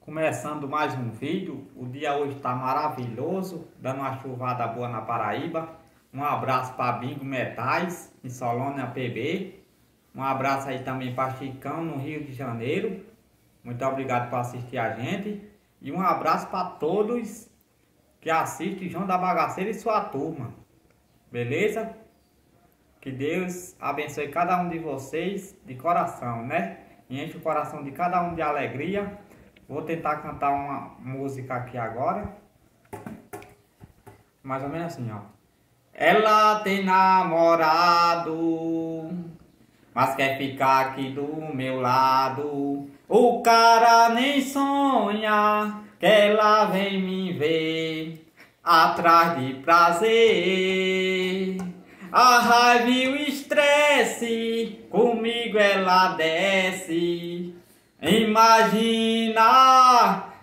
Começando mais um vídeo, o dia hoje está maravilhoso, dando uma chuvada boa na Paraíba. Um abraço para Bingo Metais, em Solônia PB. Um abraço aí também para Chicão, no Rio de Janeiro. Muito obrigado por assistir a gente. E um abraço para todos que assistem João da Bagaceira e sua turma. Beleza? Que Deus abençoe cada um de vocês de coração, né? E enche o coração de cada um de alegria. Vou tentar cantar uma música aqui agora. Mais ou menos assim, ó. Ela tem namorado, mas quer ficar aqui do meu lado. O cara nem sonha que ela vem me ver atrás de prazer. A raiva e o estresse, comigo ela desce. Imagina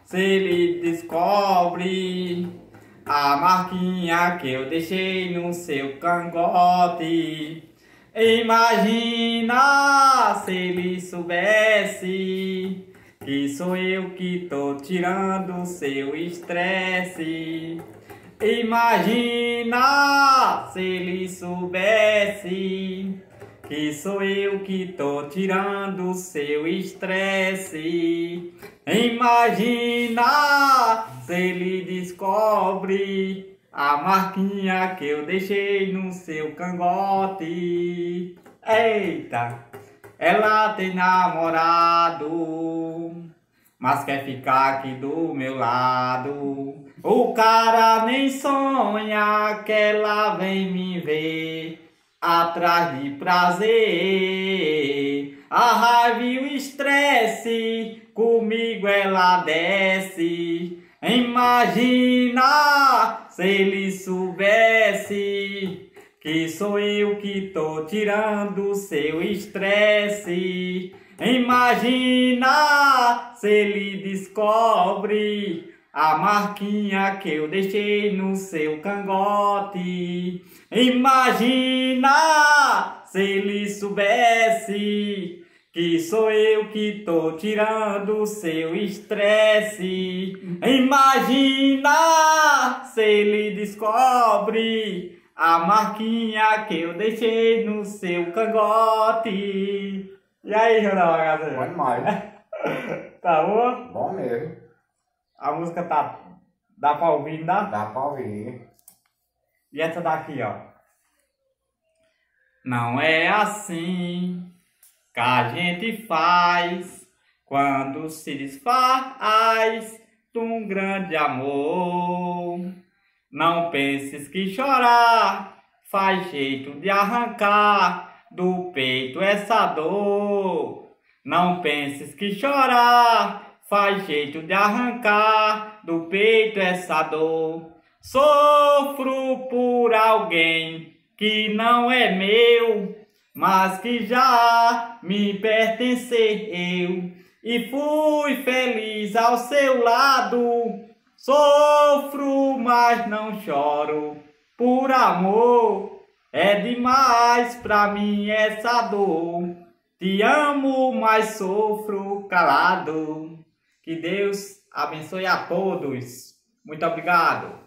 se ele descobre a marquinha que eu deixei no seu cangote. Imagina se ele soubesse que sou eu que tô tirando seu estresse. Imagina se ele soubesse que sou eu que tô tirando seu estresse. Imagina se ele descobre a marquinha que eu deixei no seu cangote. Eita, ela tem namorado, mas quer ficar aqui do meu lado. O cara nem sonha que ela vem me ver atrás de prazer. A raiva e o estresse, comigo ela desce. Imagina se ele soubesse que sou eu que tô tirando seu estresse. Imagina se ele descobre a marquinha que eu deixei no seu cangote. Imagina se ele soubesse que sou eu que tô tirando seu estresse. Imagina se ele descobre a marquinha que eu deixei no seu cangote. E aí, Jornal Bom demais. Tá bom? Bom mesmo. A música tá. Dá pra ouvir, dá? Dá pra ouvir. E essa daqui, ó. Não é assim que a gente faz quando se desfaz de um grande amor. Não penses que chorar faz jeito de arrancar do peito essa dor. Não penses que chorar faz jeito de arrancar do peito essa dor. Sofro por alguém que não é meu, mas que já me pertenceu. E fui feliz ao seu lado. Sofro, mas não choro por amor. É demais pra mim essa dor. Te amo, mas sofro calado. Que Deus abençoe a todos. Muito obrigado.